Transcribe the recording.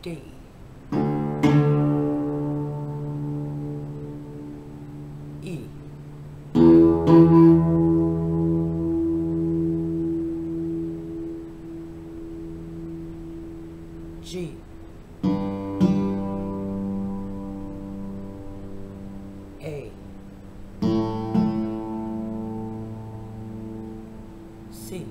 D. E. G. A. C.